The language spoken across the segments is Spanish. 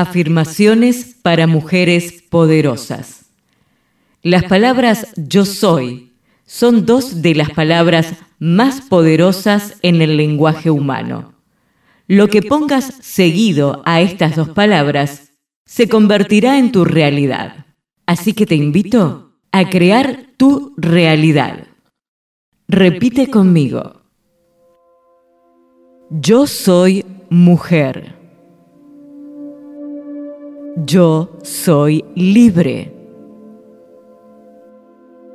Afirmaciones para mujeres poderosas. Las palabras yo soy son dos de las palabras más poderosas en el lenguaje humano. Lo que pongas seguido a estas dos palabras se convertirá en tu realidad. Así que te invito a crear tu realidad. Repite conmigo. Yo soy mujer. Yo soy libre.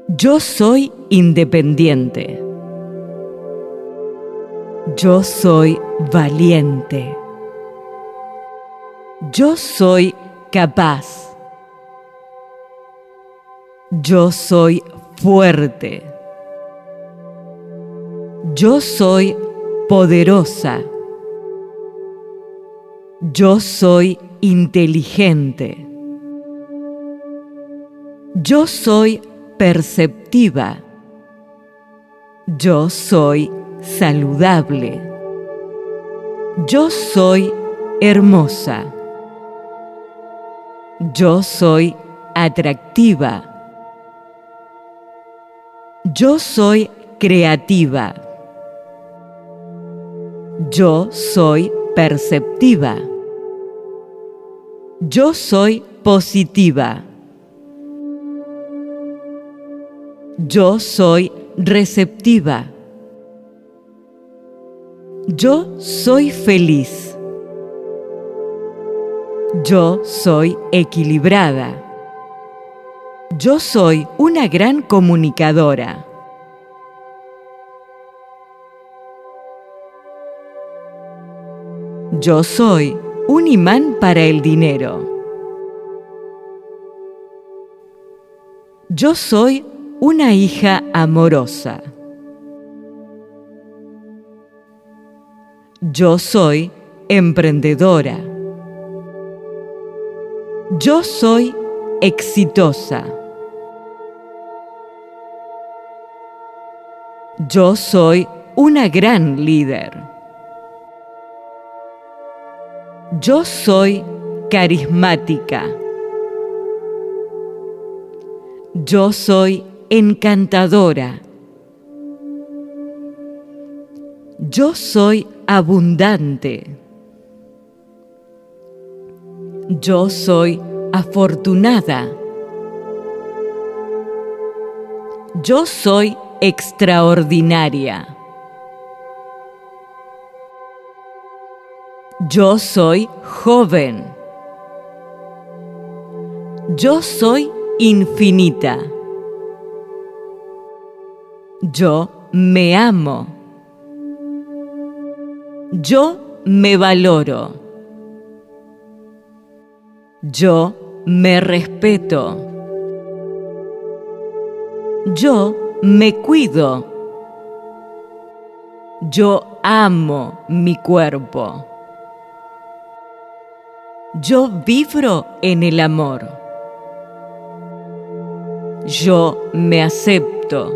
Yo soy independiente. Yo soy valiente. Yo soy capaz. Yo soy fuerte. Yo soy poderosa. Yo soy inteligente. Yo soy perceptiva. Yo soy saludable. Yo soy hermosa. Yo soy atractiva. Yo soy creativa. Yo soy perceptiva. Yo soy positiva. Yo soy receptiva. Yo soy feliz. Yo soy equilibrada. Yo soy una gran comunicadora. Yo soy un imán para el dinero. Yo soy una hija amorosa. Yo soy emprendedora. Yo soy exitosa. Yo soy una gran líder. Yo soy carismática. Yo soy encantadora. Yo soy abundante. Yo soy afortunada. Yo soy extraordinaria. Yo soy joven. Yo soy infinita. Yo me amo. Yo me valoro. Yo me respeto. Yo me cuido. Yo amo mi cuerpo. Yo vibro en el amor. Yo me acepto.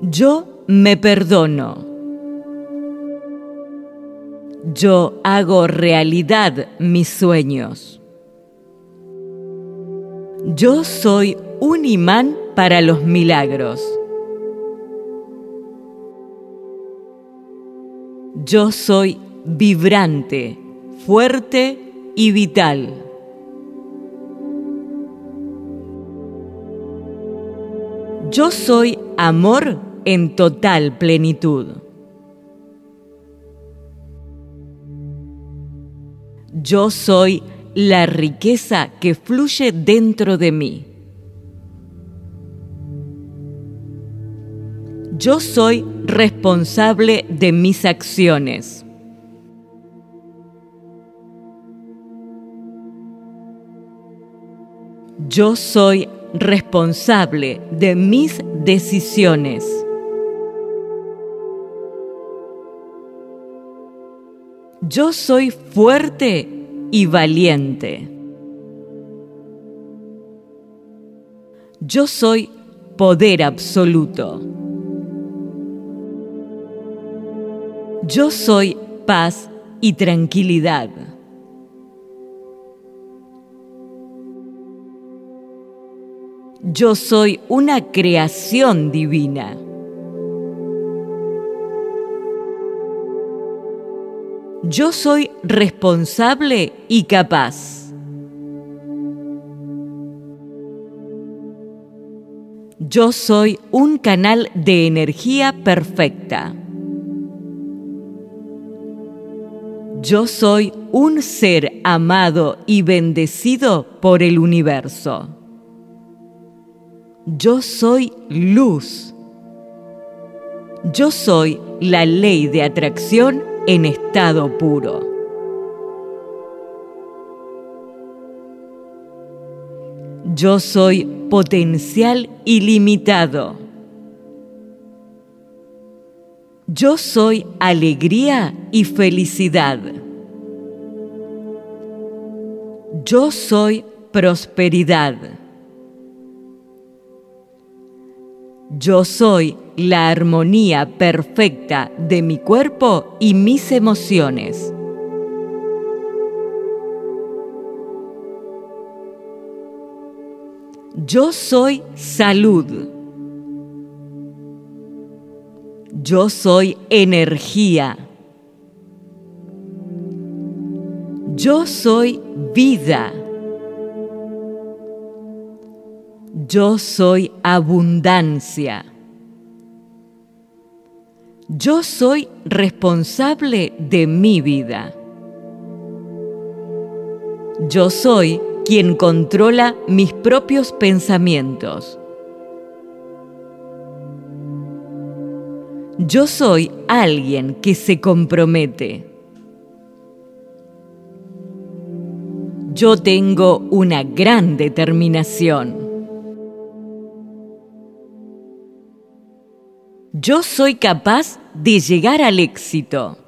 Yo me perdono. Yo hago realidad mis sueños. Yo soy un imán para los milagros. Yo soy vibrante, fuerte y vital. Yo soy amor en total plenitud. Yo soy la riqueza que fluye dentro de mí. Yo soy responsable de mis acciones. Yo soy responsable de mis decisiones. Yo soy fuerte y valiente. Yo soy poder absoluto. Yo soy paz y tranquilidad. Yo soy una creación divina. Yo soy responsable y capaz. Yo soy un canal de energía perfecta. Yo soy un ser amado y bendecido por el universo. Yo soy luz. Yo soy la ley de atracción en estado puro. Yo soy potencial ilimitado. Yo soy alegría y felicidad. Yo soy prosperidad. Yo soy la armonía perfecta de mi cuerpo y mis emociones. Yo soy salud. Yo soy energía. Yo soy vida. Yo soy abundancia. Yo soy responsable de mi vida. Yo soy quien controla mis propios pensamientos. Yo soy alguien que se compromete. Yo tengo una gran determinación. Yo soy capaz de llegar al éxito.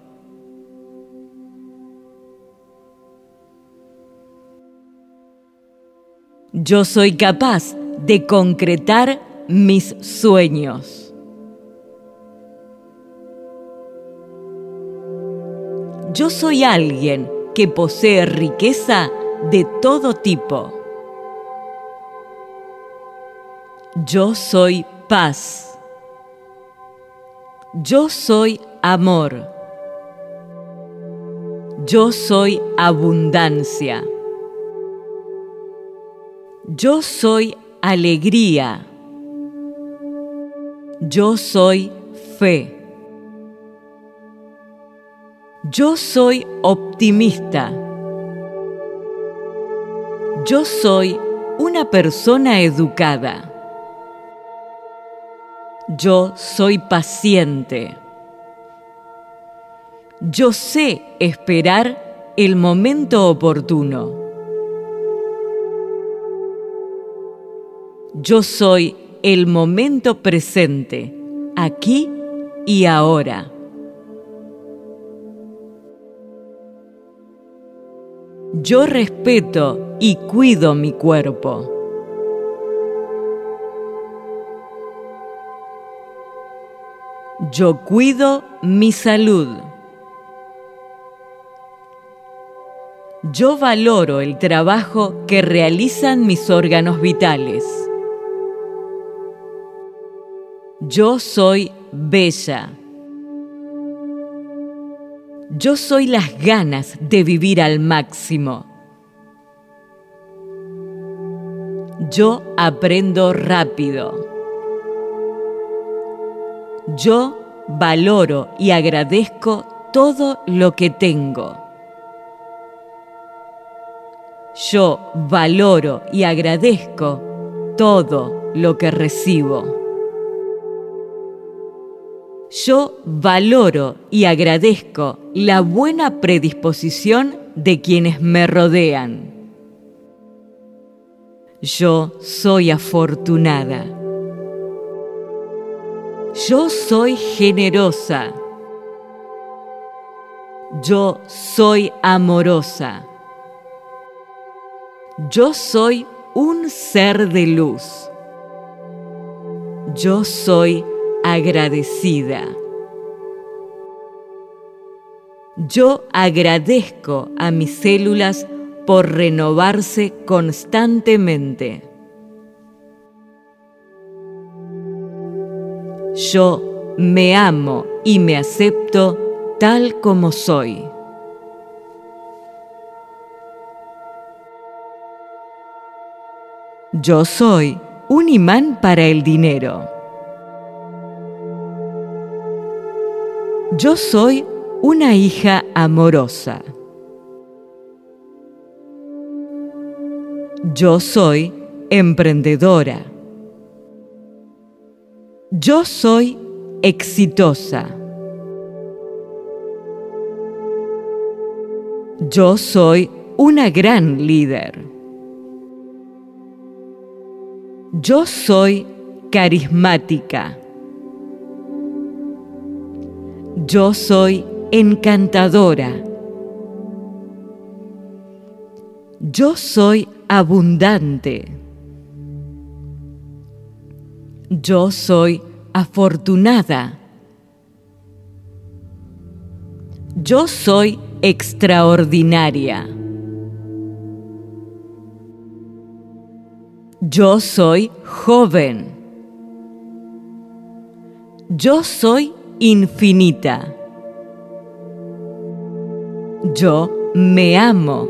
Yo soy capaz de concretar mis sueños. Yo soy alguien que posee riqueza de todo tipo. Yo soy paz. Yo soy amor. Yo soy abundancia. Yo soy alegría. Yo soy fe. Yo soy optimista. Yo soy una persona educada. Yo soy paciente. Yo sé esperar el momento oportuno. Yo soy el momento presente, aquí y ahora. Yo respeto y cuido mi cuerpo. Yo cuido mi salud. Yo valoro el trabajo que realizan mis órganos vitales. Yo soy bella. Yo soy las ganas de vivir al máximo. Yo aprendo rápido. Yo valoro y agradezco todo lo que tengo. Yo valoro y agradezco todo lo que recibo. Yo valoro y agradezco la buena predisposición de quienes me rodean. Yo soy afortunada. Yo soy generosa. Yo soy amorosa. Yo soy un ser de luz. Yo soy agradecida. Yo agradezco a mis células por renovarse constantemente. Yo me amo y me acepto tal como soy. Yo soy un imán para el dinero. Yo soy una hija amorosa. Yo soy emprendedora. Yo soy exitosa. Yo soy una gran líder. Yo soy carismática. Yo soy encantadora. Yo soy abundante. Yo soy afortunada. Yo soy extraordinaria. Yo soy joven. Yo soy infinita. Yo me amo.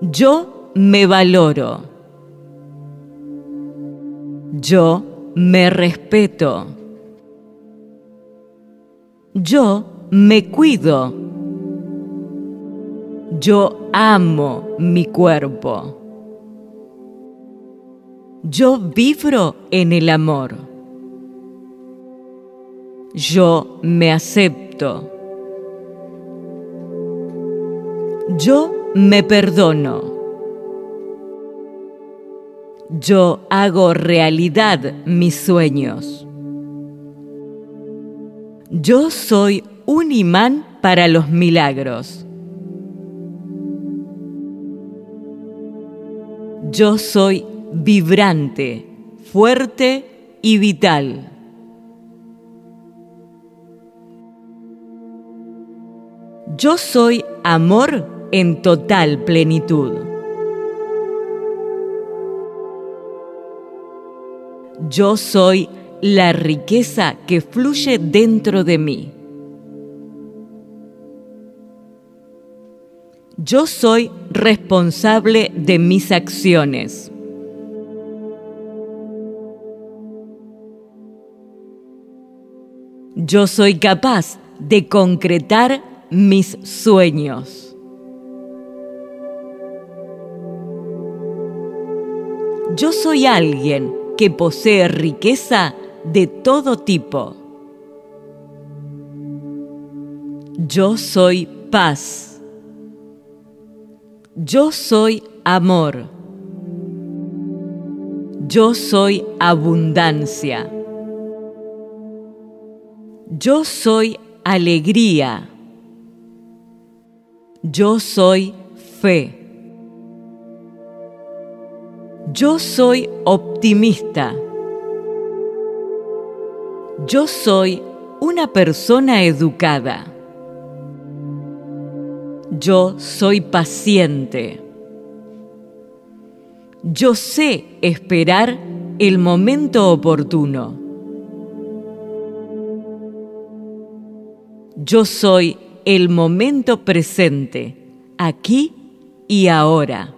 Yo me valoro. Yo me respeto. Yo me cuido. Yo amo mi cuerpo. Yo vibro en el amor. Yo me acepto. Yo me perdono. Yo hago realidad mis sueños. Yo soy un imán para los milagros. Yo soy vibrante, fuerte y vital. Yo soy amor en total plenitud. Yo soy la riqueza que fluye dentro de mí. Yo soy responsable de mis acciones. Yo soy capaz de concretar mis sueños. Yo soy alguien que posee riqueza de todo tipo. Yo soy paz. Yo soy amor. Yo soy abundancia. Yo soy alegría. Yo soy fe. Yo soy optimista. Yo soy una persona educada. Yo soy paciente. Yo sé esperar el momento oportuno. Yo soy el momento presente, aquí y ahora.